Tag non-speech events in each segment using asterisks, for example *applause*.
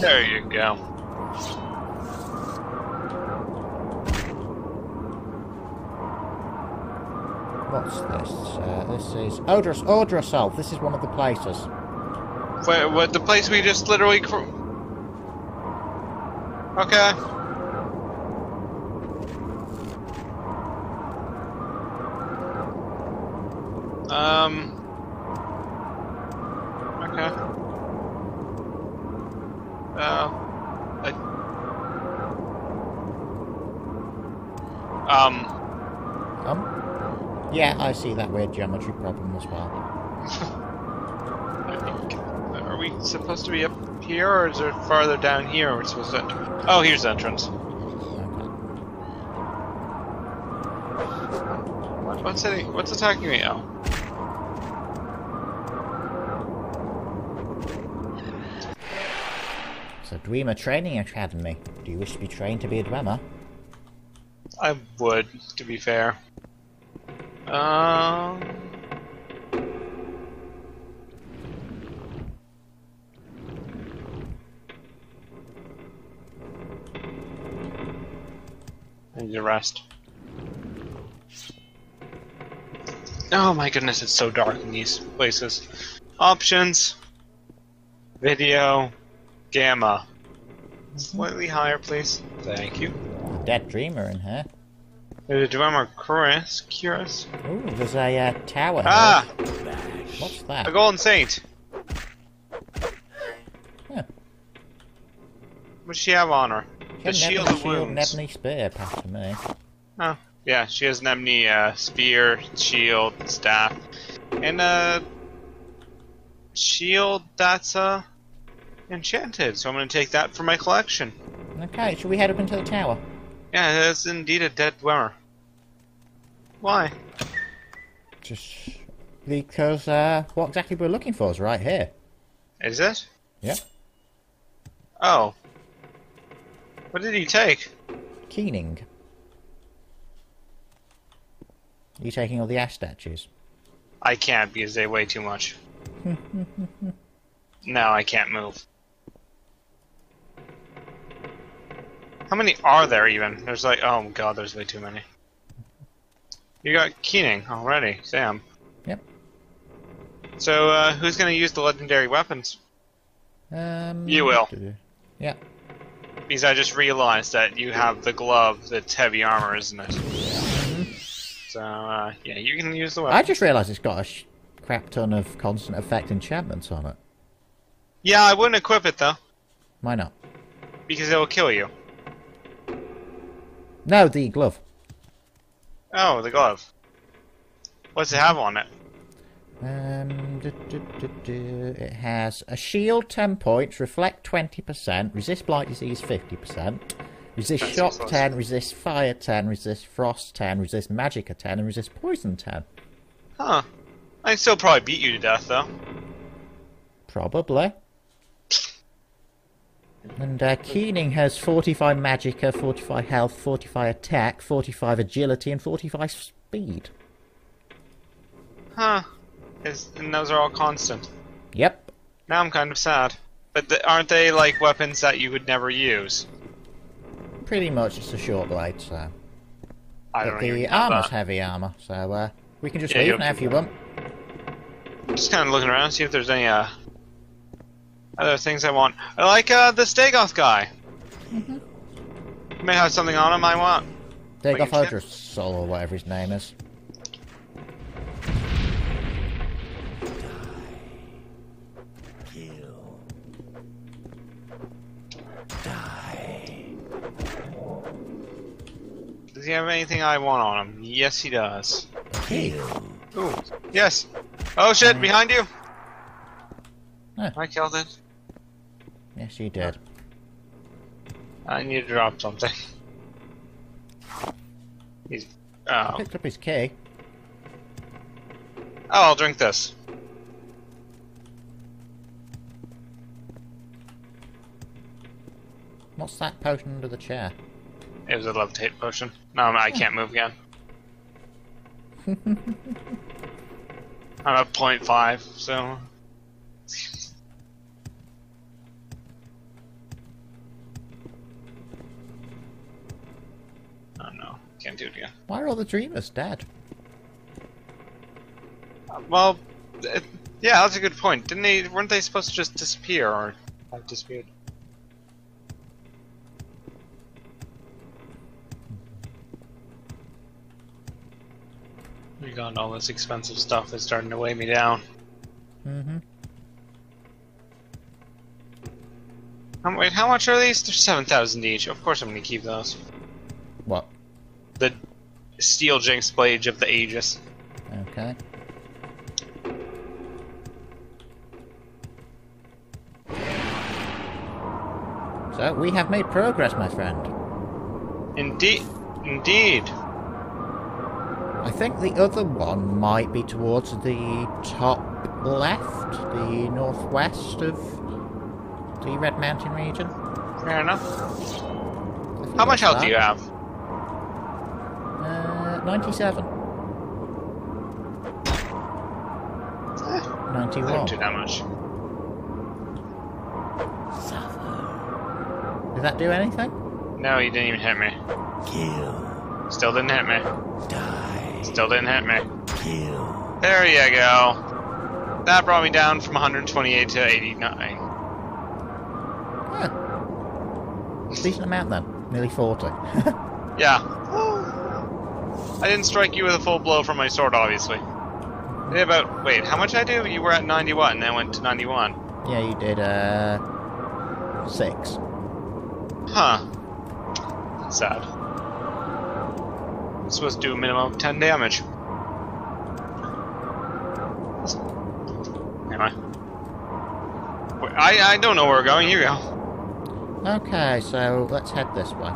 There you go. What's this? Uh, this is Odrus Odrosal. This is one of the places. Wait, what? The place we just literally. Cr okay. Um. Okay. Uh. I, um. Um? Yeah, I see that weird geometry problem as well. Uh, are we supposed to be up here, or is it farther down here? We're supposed to. Enter? Oh, here's the entrance. Okay. What, what's it? What's attacking me? Oh. So, Dwemer Training Academy. Do you wish to be trained to be a Dwemer? I would, to be fair. Um. I need to rest. Oh my goodness, it's so dark in these places. Options. Video. Gamma. Slightly higher, please. Thank you. Dead Dwemer in here. There's a Dwemer Chris. Curious. Ooh, there's a uh, tower Ah! What's that? A Golden Saint! Huh. What does she have on her? She The Shield of Wounds. ebony spear, past me. Oh, yeah, she has an ebony uh, spear, shield, staff, and a shield that's uh, enchanted. So I'm going to take that for my collection. Okay, should we head up into the tower? Yeah, that's indeed a dead dwemer. Why? Just because uh, what exactly we're looking for is right here. Is it? Yeah. Oh. What did he take? Keening. Are You taking all the ash statues? I can't because they weigh too much. *laughs* no, I can't move. How many are there even? There's like, oh god, there's way too many. You got Keening already, Sam. Yep. So, uh, who's gonna use the legendary weapons? Um, You will. Yeah. Because I just realized that you have the glove that's heavy armor, isn't it? So, uh, yeah, you can use the weapon. I just realised it's got a sh- crap ton of constant effect enchantments on it. Yeah, I wouldn't equip it though, Why not? because it will kill you. No, the glove. Oh, the glove. What's it have on it? Um, du- du- du, it has a shield 10 points, reflect 20%, resist blight disease 50%, resist That's shock useless. 10, resist fire 10, resist frost 10, resist magicka 10, and resist poison 10. Huh. I can still probably beat you to death though. Probably. And uh, Keening has 45 magicka, 45 health, 45 attack, 45 agility, and 45 speed. Huh. Is, and those are all constant. Yep. Now I'm kind of sad. But th aren't they like weapons that you would never use? Pretty much it's a short blade, so. I But don't the armor's that. heavy armor, so uh, we can just Yeah, leave now if you want. Just kind of looking around, see if there's any uh other things I want. I like uh the Stegoth guy. Mm-hmm. May have something on him I want. Dagoth Like a Odrosal, or whatever his name is. Does he have anything I want on him? Yes, he does. Hey. Ooh, yes. Oh shit, behind you. Huh. I killed it. Yes, you did. I need to drop something. He's. Oh. Picked up his key. Oh, I'll drink this. What's that potion under the chair? It was a levitate potion. No, no I can't move again. *laughs* I'm at point five, so. Can't do it again. Why are all the Dwemers dead? Well, it, yeah, that's a good point. Didn't they? Weren't they supposed to just disappear or have disappeared? We got all this expensive stuff that's starting to weigh me down. Mm-hmm. Um, wait, how much are these? They're seven thousand each. Of course, I'm gonna keep those. The steel jinkblade of the Aegis. Okay. So we have made progress, my friend. Indeed, indeed. I think the other one might be towards the top left, the northwest of the Red Mountain region. Fair enough. How much health do you have? Uh, 97. Eh, 91. don't do that much. Did that do anything? No, you didn't even hit me. Kill. Still didn't hit me. Die. Still didn't hit me. Kill. There you go. That brought me down from 128 to 89. Huh. Decent amount then. Nearly 40. *laughs* Yeah. I didn't strike you with a full blow from my sword, obviously. Did about wait, how much I do? You were at 91, and then went to 91. yeah, you did, uh. 6. Huh. Sad. I'm supposed to do a minimum of 10 damage. Anyway. I, I don't know where we're going. Here we go. Okay, so let's head this way.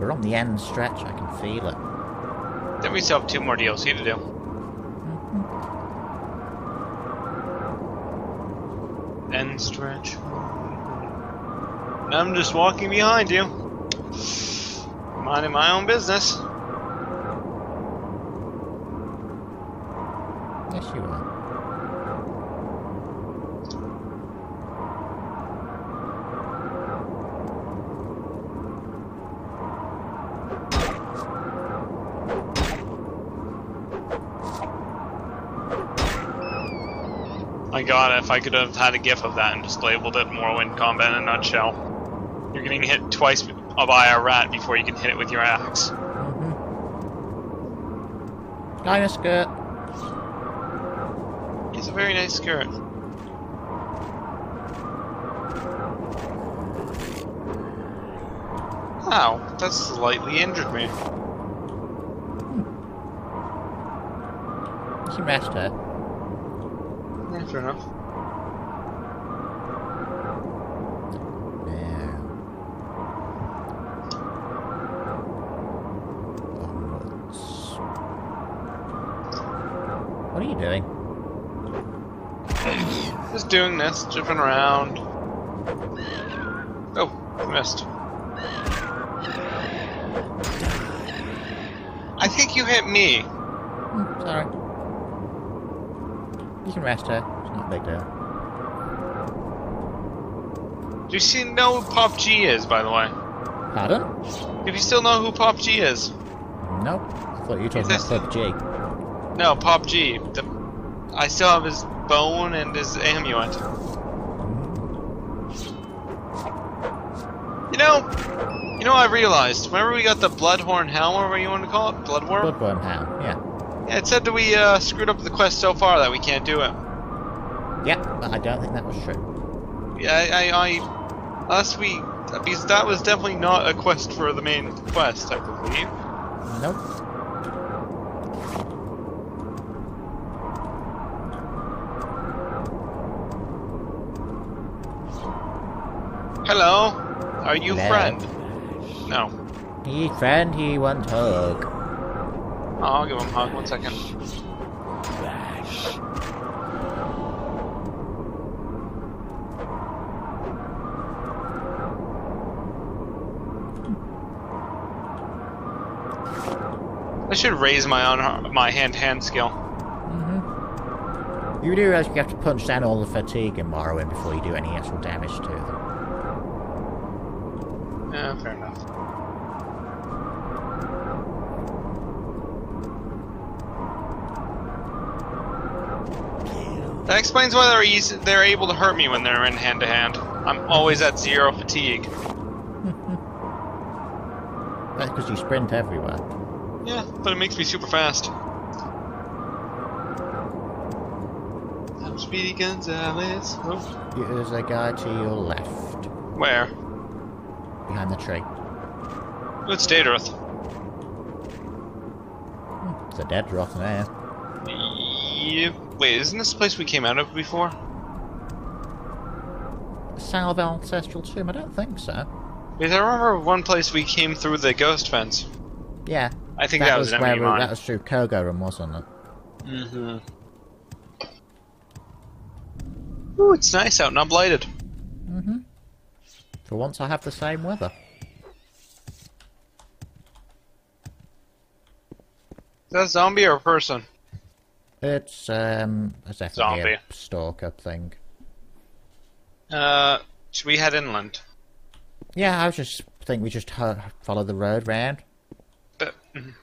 We're on the end stretch, I can feel it. Then we still have two more DLC to do. Mm-hmm. End stretch. And I'm just walking behind you. Minding my own business. Yes, you are. My god, if I could have had a gif of that and just labeled it Morrowind Combat in a nutshell. You're getting hit twice by a rat before you can hit it with your axe. Mm-hmm. Guy in a skirt. It's a very nice skirt. Ow, that slightly injured me. You can rest her. Fair enough. What are you doing? Just doing this, jumping around. Oh, missed. I think you hit me. Hmm, sorry. You can rest her. Not big deal. Do you see know who Pop G is, by the way? Pardon? Do you still know who Pop G is? Nope. I thought you were talking about this- PUBG. No, Pop G. The, I still have his bone and his amulet. You know, you know, I realized. Remember we got the Bloodhorn Helm, or what you want to call it, Bloodworm. Bloodworm Hound, yeah. Yeah, it said that we uh, screwed up the quest so far that we can't do it. Yep, but I don't think that was true. Yeah, I, I, I last week because that was definitely not a quest for the main quest, I believe. Nope. Hello, are you Hello. friend? No. He friend, he want hug. Oh, I'll give him a hug. One second. I should raise my on my hand-to-hand skill. Mm-hmm. You do realize you have to punch down all the fatigue in Morrowind before you do any actual damage to them. Yeah, fair enough. That explains why they're easy, they're able to hurt me when they're in hand to hand. I'm always at zero fatigue. *laughs* That's because you sprint everywhere. Yeah, but it makes me super fast. I'm Speedy Gonzales. Oh, There's a guy to your left, where? behind the tree. It's Daedroth. Hmm, it's a dead rock there. Yep. Wait, isn't this the place we came out of before? Salve Ancestral Tomb? I don't think so. Because I remember one place we came through the ghost fence. Yeah, I think that, was, an where we, that was through Kogoruhn, wasn't it? Mm-hmm. Ooh, it's nice out, not blighted. Mm-hmm. For once I have the same weather. Is that a zombie or a person? It's, um, it's definitely Zombie. a stalker thing. Uh, should we head inland? Yeah, I was just think we just ho- follow the road round. But, mhm.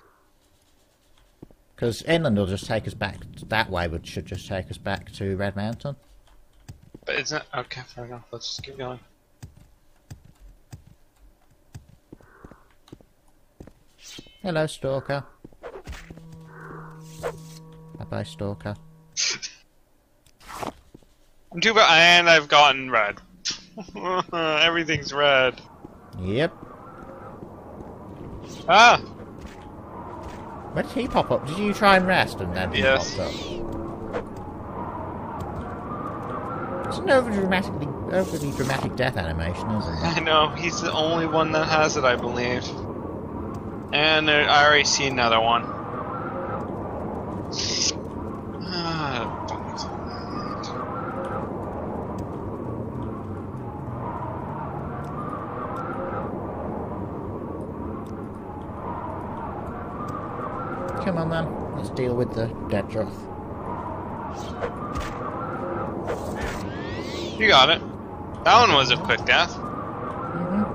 Because inland will just take us back that way, which should just take us back to Red Mountain. but it's not. Okay, fair enough. Let's just keep going. Hello, Stalker. Bye bye, Stalker. *laughs* I'm too bad, and I've gotten red. *laughs* Everything's red. Yep. Ah, Where did he pop up? Did you try and rest and then he Yes. popped up? It's an over dramatically overly dramatic death animation, isn't it? I know. He's the only one that has it, I believe. And there, I already see another one. Come on then, let's deal with the Daedroth. you got it. That one was a quick death. Mm-hmm.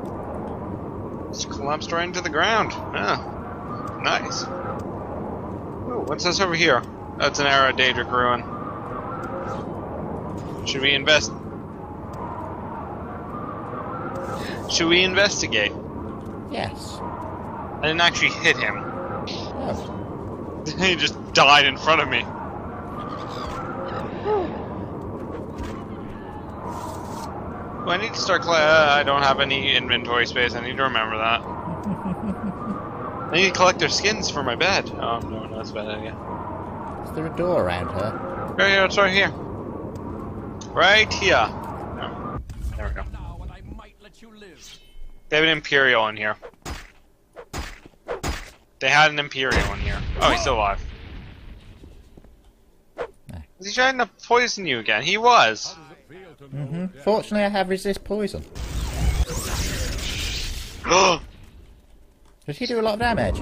Just collapsed right into the ground. Yeah. Nice. Ooh, what's this over here? That's an Era Daedric ruin. Should we invest? Should we investigate? Yes. I didn't actually hit him. Oh. *laughs* he just died in front of me. Do I need to start cla- uh, I don't have any inventory space. I need to remember that. *laughs* I need to collect their skins for my bed. Oh, no, no, that's a bad idea. Is there a door around her? Right here, it's right here. Right here. Oh, there we go. Now, and I might let you live. They have an Imperial in here. They had an Imperial in here. Oh, he's still alive. Was he trying to poison you again? He was. Mm-hmm. Fortunately, I have resist poison. *gasps* Does he do a lot of damage?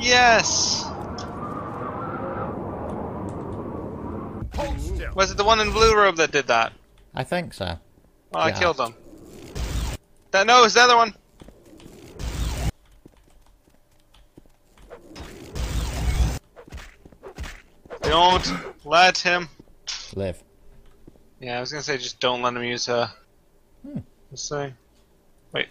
yes! Was it the one in blue robe that did that? I think so. Oh, I Yeah. killed him. That no, it's the other one. Don't let him. Live. Yeah, I was gonna say just don't let him use uh. Hmm. Let's say. Wait.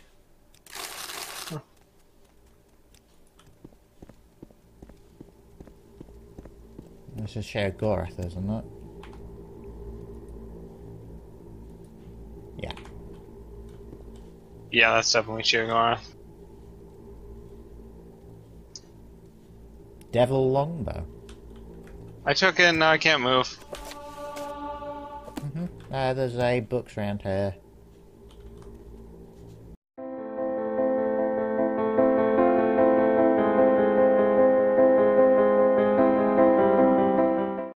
This is Share Gorath, isn't it? Yeah. Yeah, that's definitely Shirogara. Devil Longbow. I took it now I can't move. Uh, there's a books around here.